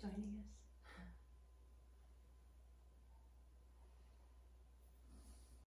joining us.